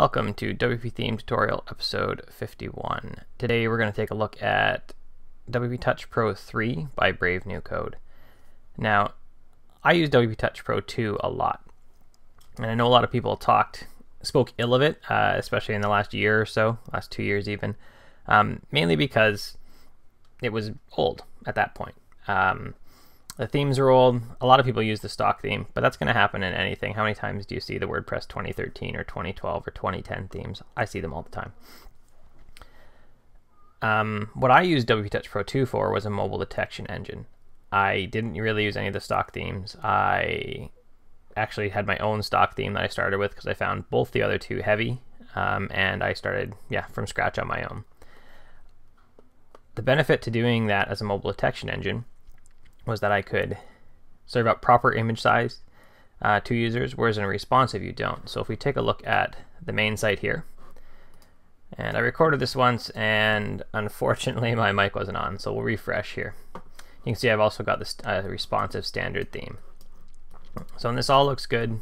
Welcome to WP Theme Tutorial episode 51. Today we're going to take a look at WP Touch Pro 3 by Brave New Code. Now, I use WP Touch Pro 2 a lot, and I know a lot of people talked, spoke ill of it, uh, especially in the last year or so, last two years even, um, mainly because it was old at that point. Um, the themes are old. A lot of people use the stock theme, but that's going to happen in anything. How many times do you see the WordPress 2013 or 2012 or 2010 themes? I see them all the time. Um, what I used WP Touch Pro 2 for was a mobile detection engine. I didn't really use any of the stock themes. I actually had my own stock theme that I started with because I found both the other two heavy, um, and I started, yeah, from scratch on my own. The benefit to doing that as a mobile detection engine was that I could serve up proper image size uh, to users, whereas in responsive you don't. So if we take a look at the main site here, and I recorded this once, and unfortunately my mic wasn't on, so we'll refresh here. You can see I've also got this uh, responsive standard theme. So and this all looks good.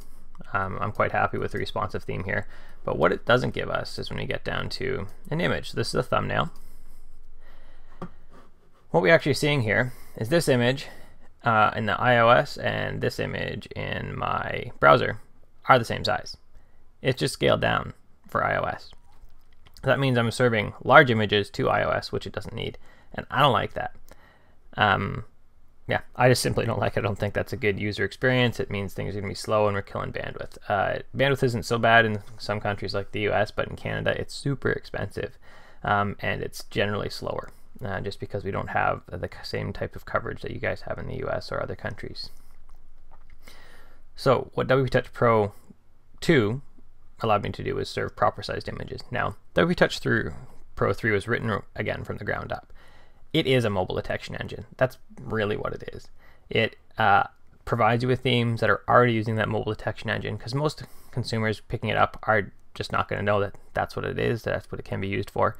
Um, I'm quite happy with the responsive theme here. But what it doesn't give us is when we get down to an image. This is a thumbnail. What we're actually seeing here is this image uh, in the iOS and this image in my browser are the same size. It's just scaled down for iOS. That means I'm serving large images to iOS, which it doesn't need, and I don't like that. Um, yeah, I just simply don't like it. I don't think that's a good user experience. It means things are going to be slow and we're killing bandwidth. Uh, bandwidth isn't so bad in some countries like the US, but in Canada it's super expensive um, and it's generally slower uh, just because we don't have the same type of coverage that you guys have in the US or other countries. So what WP Touch Pro 2 allowed me to do was serve proper sized images. Now, WP Touch through Pro 3 was written again from the ground up. It is a mobile detection engine. That's really what it is. It uh, provides you with themes that are already using that mobile detection engine because most consumers picking it up are just not going to know that that's what it is, that's what it can be used for.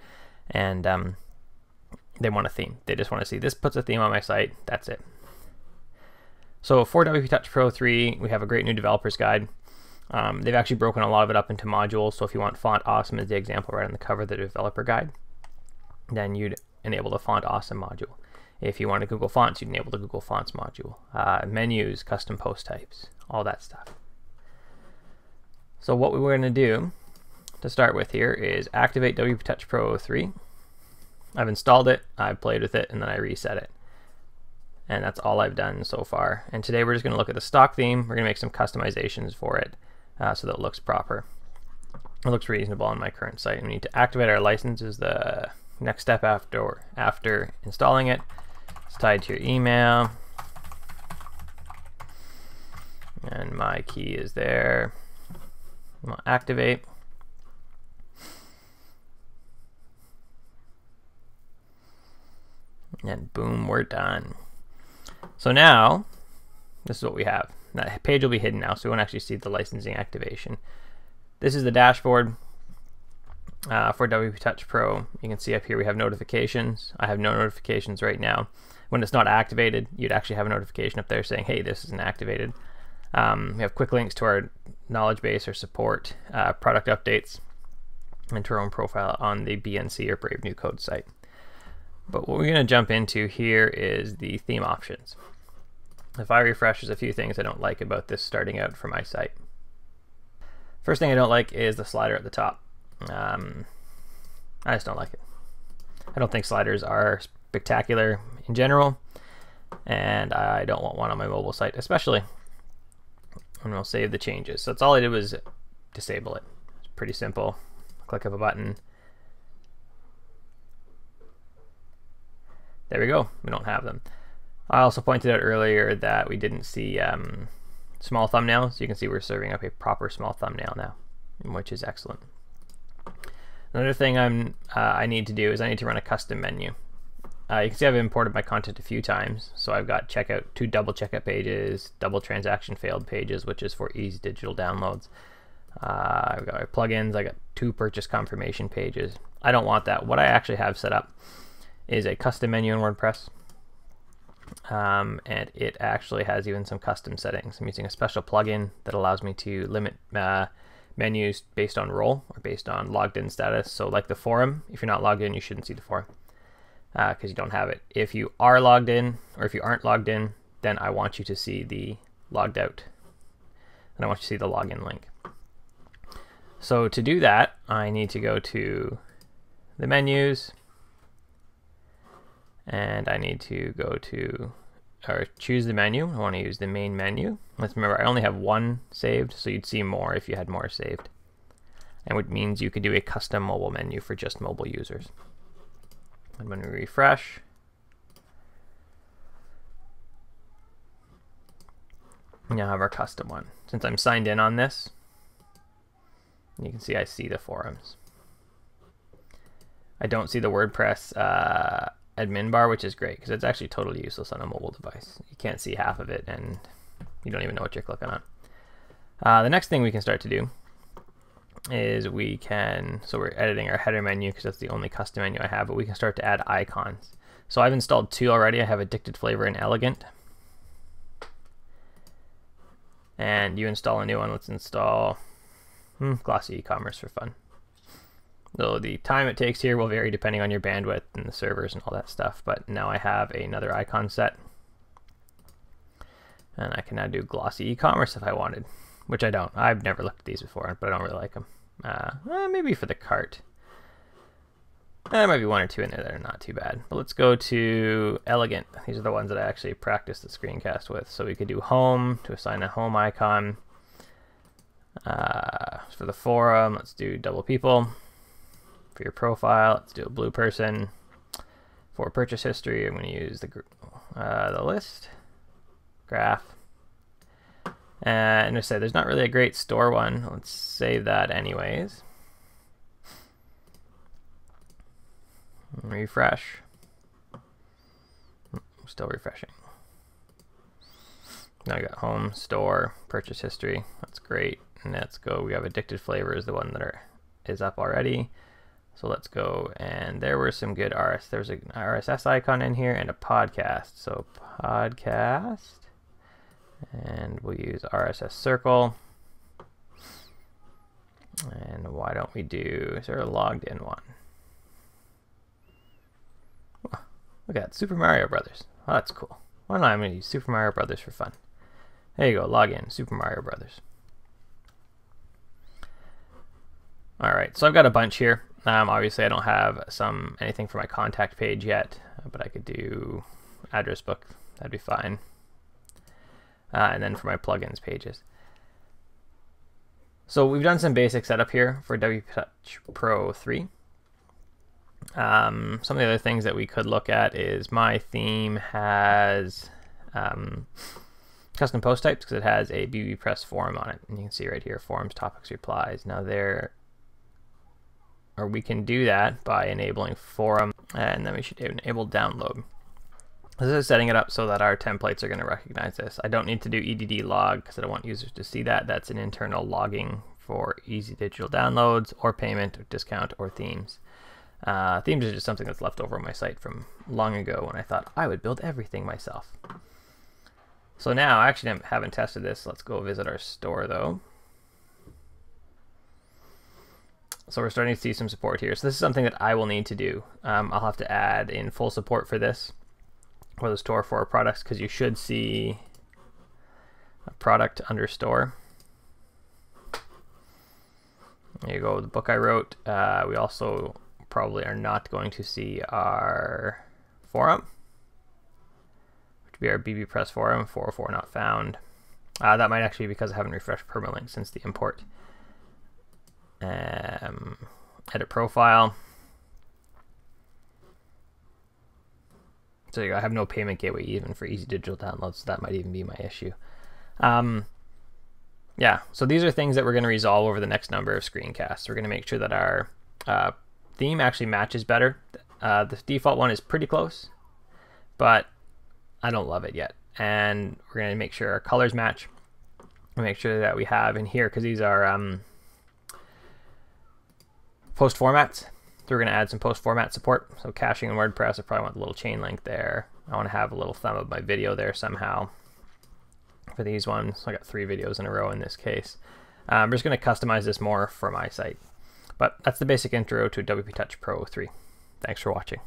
And um, they want a theme. They just want to see this puts a theme on my site. That's it. So for WP Touch Pro 3, we have a great new developer's guide. Um, they've actually broken a lot of it up into modules. So if you want Font Awesome as the example right on the cover of the developer guide, then you'd enable the Font Awesome module. If you want to Google Fonts, you'd enable the Google Fonts module. Uh, menus, custom post types, all that stuff. So what we are going to do to start with here is activate WP Touch Pro 3 I've installed it, I've played with it, and then I reset it. And that's all I've done so far. And today we're just going to look at the stock theme. We're going to make some customizations for it uh, so that it looks proper. It looks reasonable on my current site. We need to activate our license is the next step after after installing it. It's tied to your email. And my key is there. We'll activate. And boom, we're done. So now, this is what we have. That page will be hidden now, so we won't actually see the licensing activation. This is the dashboard uh, for WP Touch Pro. You can see up here we have notifications. I have no notifications right now. When it's not activated, you'd actually have a notification up there saying, hey, this isn't activated. Um, we have quick links to our knowledge base or support, uh, product updates, and to our own profile on the BNC or Brave New Code site. But what we're going to jump into here is the theme options. If I refresh, there's a few things I don't like about this starting out for my site. First thing I don't like is the slider at the top. Um, I just don't like it. I don't think sliders are spectacular in general, and I don't want one on my mobile site, especially when we'll save the changes. So that's all I did was disable it. It's pretty simple. Click of a button, There we go. We don't have them. I also pointed out earlier that we didn't see um, small thumbnails. You can see we're serving up a proper small thumbnail now, which is excellent. Another thing I'm uh, I need to do is I need to run a custom menu. Uh, you can see I've imported my content a few times. So I've got checkout, two double checkout pages, double transaction failed pages, which is for easy digital downloads. Uh, I've got my plugins. I got two purchase confirmation pages. I don't want that. What I actually have set up is a custom menu in WordPress. Um, and it actually has even some custom settings. I'm using a special plugin that allows me to limit uh, menus based on role or based on logged in status. So like the forum, if you're not logged in, you shouldn't see the forum because uh, you don't have it. If you are logged in or if you aren't logged in, then I want you to see the logged out. And I want you to see the login link. So to do that, I need to go to the menus and I need to go to or choose the menu. I want to use the main menu. Let's remember I only have one saved, so you'd see more if you had more saved. And which means you could do a custom mobile menu for just mobile users. And when we refresh, we now have our custom one. Since I'm signed in on this, you can see I see the forums. I don't see the WordPress uh, admin bar, which is great because it's actually totally useless on a mobile device. You can't see half of it and you don't even know what you're clicking on. Uh, the next thing we can start to do is we can, so we're editing our header menu because that's the only custom menu I have, but we can start to add icons. So I've installed two already. I have Addicted Flavor and Elegant. And you install a new one. Let's install hmm, Glossy e-commerce for fun. So the time it takes here will vary depending on your bandwidth and the servers and all that stuff. But now I have another icon set. And I can now do glossy e-commerce if I wanted, which I don't. I've never looked at these before, but I don't really like them. Uh, eh, maybe for the cart. Eh, there might be one or two in there that are not too bad. But let's go to Elegant. These are the ones that I actually practiced the screencast with. So we could do home to assign a home icon. Uh, for the forum, let's do double people. For your profile, let's do a blue person. For purchase history, I'm going to use the uh, the list graph. And I said there's not really a great store one. Let's save that anyways. Refresh. Still refreshing. Now I got home, store, purchase history. That's great. And let's go. We have addicted flavor is the one that are, is up already. So let's go. And there were some good RS. There's an RSS icon in here and a podcast. So podcast. And we'll use RSS circle. And why don't we do, is there a logged in one? Look at Super Mario Brothers. Oh, that's cool. Why not? I'm to use Super Mario Brothers for fun. There you go, log in, Super Mario Brothers. Alright, so I've got a bunch here. Um, obviously, I don't have some anything for my contact page yet, but I could do address book. That'd be fine. Uh, and then for my plugins pages. So we've done some basic setup here for WP Pro 3. Um, some of the other things that we could look at is my theme has um, custom post types because it has a bbPress forum on it. And you can see right here, forums, topics, replies. Now there, or we can do that by enabling forum and then we should enable download. This is setting it up so that our templates are going to recognize this. I don't need to do EDD log because I don't want users to see that. That's an internal logging for easy digital downloads or payment or discount or themes. Uh, themes is just something that's left over on my site from long ago when I thought I would build everything myself. So now, I actually haven't tested this. Let's go visit our store though. So we're starting to see some support here. So this is something that I will need to do. Um, I'll have to add in full support for this for the store for products because you should see a product under store. There you go, the book I wrote. Uh, we also probably are not going to see our forum, which would be our bbPress forum, 404 not found. Uh, that might actually be because I haven't refreshed permalink since the import. Um, edit profile. So I have no payment gateway even for easy digital downloads, so that might even be my issue. Um, yeah, so these are things that we're going to resolve over the next number of screencasts. We're going to make sure that our uh, theme actually matches better. Uh, the default one is pretty close, but I don't love it yet. And we're going to make sure our colors match. Make sure that we have in here, because these are um, post formats. So we're going to add some post format support. So caching in WordPress, I probably want a little chain link there. I want to have a little thumb of my video there somehow for these ones. I got three videos in a row in this case. Uh, I'm just going to customize this more for my site. But that's the basic intro to WP Touch Pro 3. Thanks for watching.